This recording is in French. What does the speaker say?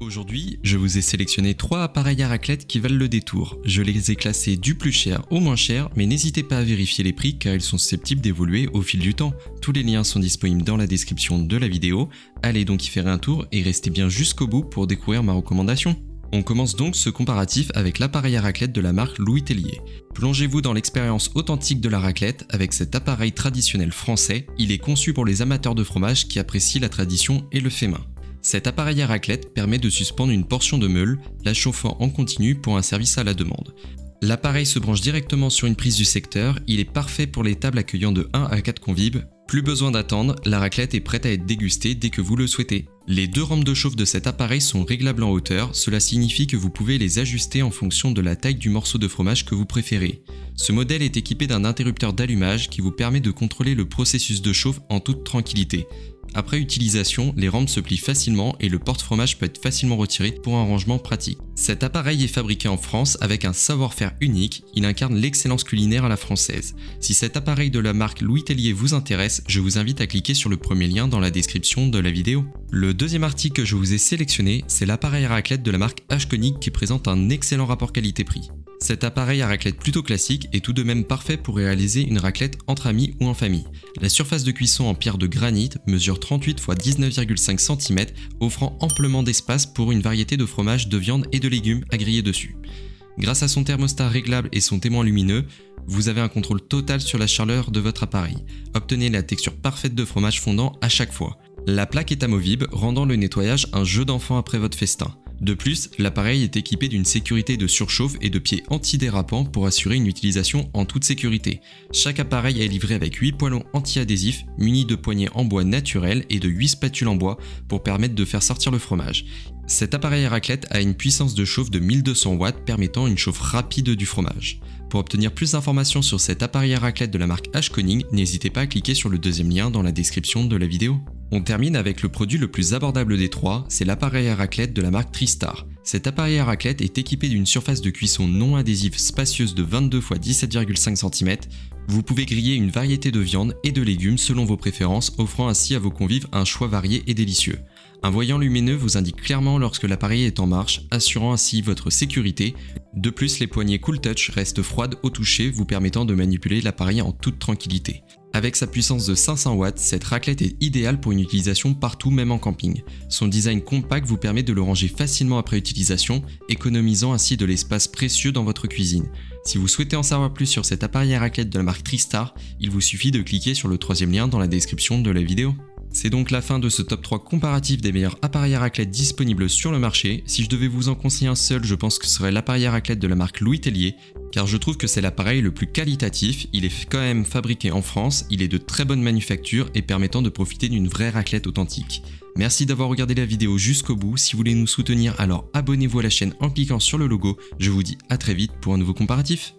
Aujourd'hui, je vous ai sélectionné trois appareils à raclette qui valent le détour. Je les ai classés du plus cher au moins cher, mais n'hésitez pas à vérifier les prix car ils sont susceptibles d'évoluer au fil du temps. Tous les liens sont disponibles dans la description de la vidéo. Allez donc y faire un tour et restez bien jusqu'au bout pour découvrir ma recommandation. On commence donc ce comparatif avec l'appareil à raclette de la marque Louis Tellier. Plongez-vous dans l'expérience authentique de la raclette avec cet appareil traditionnel français. Il est conçu pour les amateurs de fromage qui apprécient la tradition et le fait main. Cet appareil à raclette permet de suspendre une portion de meule, la chauffant en continu pour un service à la demande. L'appareil se branche directement sur une prise du secteur, il est parfait pour les tables accueillant de 1 à 4 convives. Plus besoin d'attendre, la raclette est prête à être dégustée dès que vous le souhaitez. Les deux rampes de chauffe de cet appareil sont réglables en hauteur, cela signifie que vous pouvez les ajuster en fonction de la taille du morceau de fromage que vous préférez. Ce modèle est équipé d'un interrupteur d'allumage qui vous permet de contrôler le processus de chauffe en toute tranquillité. Après utilisation, les rampes se plient facilement et le porte-fromage peut être facilement retiré pour un rangement pratique. Cet appareil est fabriqué en France avec un savoir-faire unique, il incarne l'excellence culinaire à la française. Si cet appareil de la marque Louis Tellier vous intéresse, je vous invite à cliquer sur le premier lien dans la description de la vidéo. Le deuxième article que je vous ai sélectionné, c'est l'appareil raclette de la marque H-Konig qui présente un excellent rapport qualité-prix. Cet appareil à raclette plutôt classique est tout de même parfait pour réaliser une raclette entre amis ou en famille. La surface de cuisson en pierre de granit mesure 38 x 19,5 cm, offrant amplement d'espace pour une variété de fromages, de viande et de légumes à griller dessus. Grâce à son thermostat réglable et son témoin lumineux, vous avez un contrôle total sur la chaleur de votre appareil. Obtenez la texture parfaite de fromage fondant à chaque fois. La plaque est amovible, rendant le nettoyage un jeu d'enfant après votre festin. De plus, l'appareil est équipé d'une sécurité de surchauffe et de pieds antidérapants pour assurer une utilisation en toute sécurité. Chaque appareil est livré avec 8 poêlons anti-adhésifs munis de poignées en bois naturel et de 8 spatules en bois pour permettre de faire sortir le fromage. Cet appareil à raclette a une puissance de chauffe de 1200 watts permettant une chauffe rapide du fromage. Pour obtenir plus d'informations sur cet appareil à raclette de la marque H-Koning, n'hésitez pas à cliquer sur le deuxième lien dans la description de la vidéo. On termine avec le produit le plus abordable des trois, c'est l'appareil à raclette de la marque Tristar. Cet appareil à raclette est équipé d'une surface de cuisson non adhésive spacieuse de 22 x 17,5 cm. Vous pouvez griller une variété de viande et de légumes selon vos préférences, offrant ainsi à vos convives un choix varié et délicieux. Un voyant lumineux vous indique clairement lorsque l'appareil est en marche, assurant ainsi votre sécurité. De plus, les poignées Cool Touch restent froides au toucher, vous permettant de manipuler l'appareil en toute tranquillité. Avec sa puissance de 500 watts, cette raclette est idéale pour une utilisation partout, même en camping. Son design compact vous permet de le ranger facilement après utilisation, économisant ainsi de l'espace précieux dans votre cuisine. Si vous souhaitez en savoir plus sur cet appareil à raclette de la marque Tristar, il vous suffit de cliquer sur le troisième lien dans la description de la vidéo. C'est donc la fin de ce top 3 comparatif des meilleurs appareils à raclette disponibles sur le marché. Si je devais vous en conseiller un seul, je pense que ce serait l'appareil à raclette de la marque Louis Tellier, car je trouve que c'est l'appareil le plus qualitatif, il est quand même fabriqué en France, il est de très bonne manufacture et permettant de profiter d'une vraie raclette authentique. Merci d'avoir regardé la vidéo jusqu'au bout, si vous voulez nous soutenir alors abonnez-vous à la chaîne en cliquant sur le logo, je vous dis à très vite pour un nouveau comparatif.